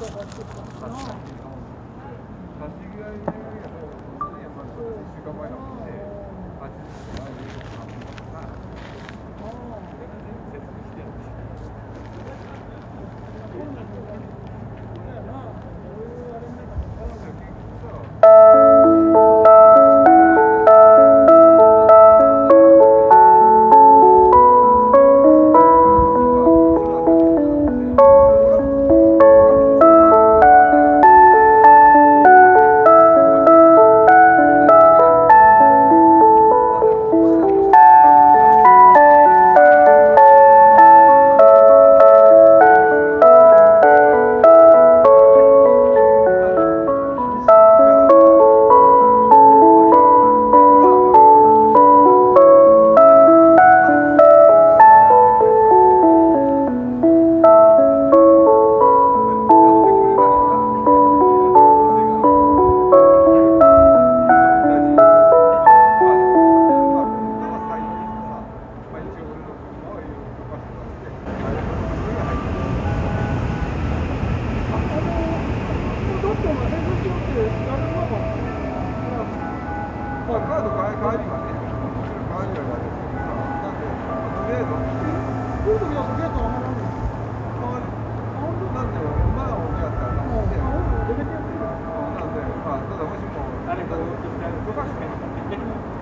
まあ、カード買い替わりはね、変わりはやるなんで、とりあえず、来るときはとりあえずわからんねん変わり、なんで、今のおやったら、なんで、レベルやってるなんで、まあ、ただもしも、誰か動かしてなんでね